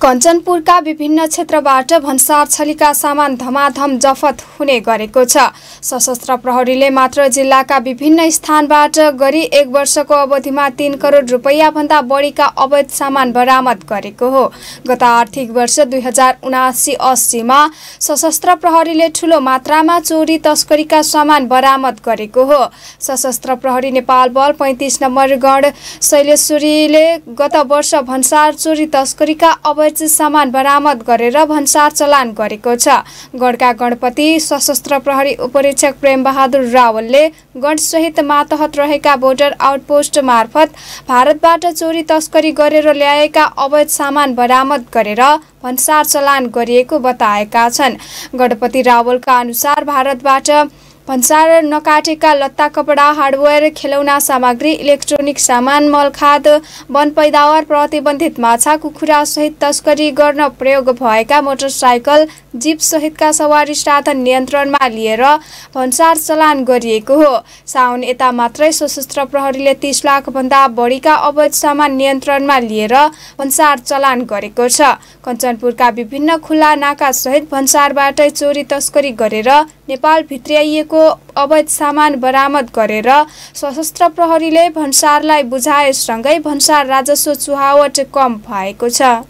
कञ्चनपुरका विभिन्न क्षेत्रबाट भन्सार छलीका सामान धमाधम जफत हुने गरेको छ। सशस्त्र प्रहरीले मात्र जिल्लाका विभिन्न स्थानबाट गरी एक वर्षको अवधिमा तीन करोड रुपियाँभन्दा बढीका अवैध सामान बरामद गरेको हो। गत आर्थिक वर्ष दुई हजार उनासी अस्सीमा सशस्त्र प्रहरीले ठुलो मात्रामा चोरी तस्करीका सामान बरामद गरेको हो। सशस्त्र प्रहरी नेपाल बल पैँतिस नम्बर गण शैलेश्वरीले गत वर्ष भन्सार चोरी तस्करीका अवैध सामान बरामद गरेर भन्सार चलान गरेको छ। गढका गणपति सशस्त्र प्रहरी उपरीक्षक प्रेम बहादुर रावलले गणसहित मातहत रहेका बोर्डर आउटपोस्ट मार्फत भारतबाट चोरी तस्करी गरेर ल्याएका अवैध सामान बरामद गरेर भन्सार चलान गरिएको बताएका छन्। गणपति रावलका अनुसार भारतबाट भन्सार नकाटेका लत्ता कपडा हार्डवेयर खेलौना सामग्री इलेक्ट्रोनिक सामान मलखाद वन पैदावार प्रतिबन्धित माछा कुखुरा सहित तस्करी गर्न प्रयोग भएका मोटरसाइकल जीप सहितका सवारी साधन नियन्त्रणमा लिएर भन्सार चलान गरिएको हो। साउन यता मात्रै सशस्त्र प्रहरीले तिस लाखभन्दा बढीका अवैध सामान नियन्त्रणमा लिएर भन्सार चलान गरेको छ। कञ्चनपुरका विभिन्न खुल्ला नाका सहित भन्सारबाटै चोरी तस्करी गरेर नेपाल भित्र्याइएको अवैध सामान बरामद गरेर सशस्त्र प्रहरीले भन्सारलाई बुझाएसँगै भन्सार राजस्व चुहावट कम भएको छ।